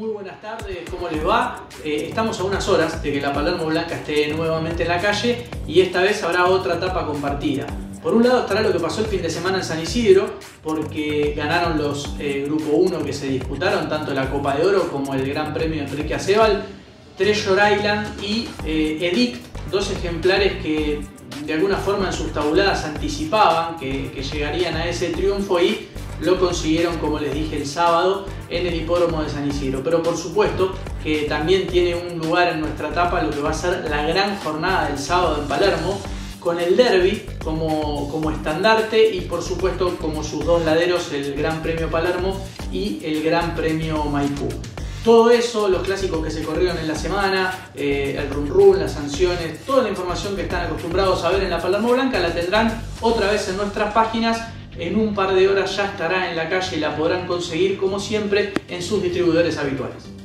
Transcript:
Muy buenas tardes, ¿cómo les va? Eh, estamos a unas horas de que la Palermo Blanca esté nuevamente en la calle y esta vez habrá otra etapa compartida. Por un lado estará lo que pasó el fin de semana en San Isidro, porque ganaron los eh, Grupo 1 que se disputaron, tanto la Copa de Oro como el Gran Premio Enrique Acebal, Treasure Island y eh, Edict, dos ejemplares que de alguna forma en sus tabuladas anticipaban que, que llegarían a ese triunfo y lo consiguieron, como les dije el sábado, en el hipódromo de San Isidro. Pero por supuesto que también tiene un lugar en nuestra etapa lo que va a ser la gran jornada del sábado en Palermo, con el derby como, como estandarte y por supuesto como sus dos laderos el Gran Premio Palermo y el Gran Premio Maipú. Todo eso, los clásicos que se corrieron en la semana, eh, el run run, las sanciones, toda la información que están acostumbrados a ver en la Palermo Blanca la tendrán otra vez en nuestras páginas en un par de horas ya estará en la calle y la podrán conseguir como siempre en sus distribuidores habituales.